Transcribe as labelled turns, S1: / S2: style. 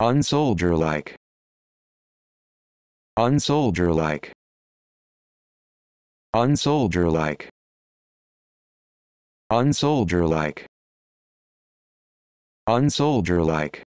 S1: unsoldierlike. Unsoldierlike. Unsoldierlike. Unsoldierlike. Unsoldierlike.